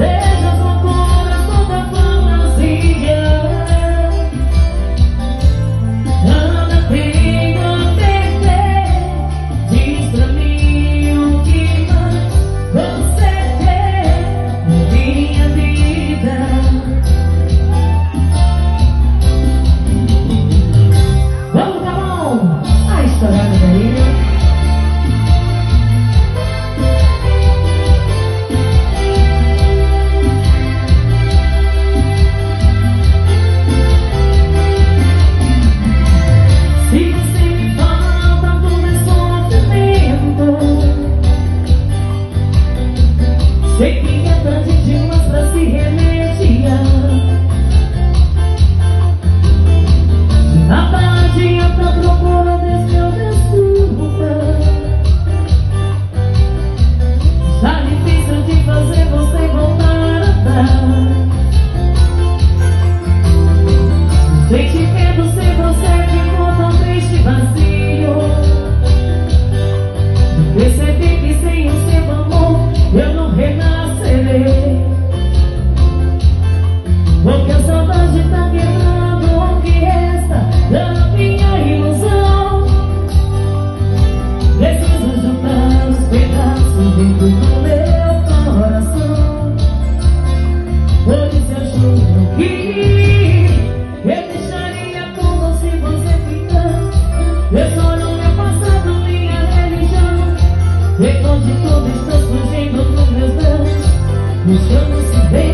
Yeah. Sanity Depois de tudo estou fugindo dos meus Deus Me chamo-se bem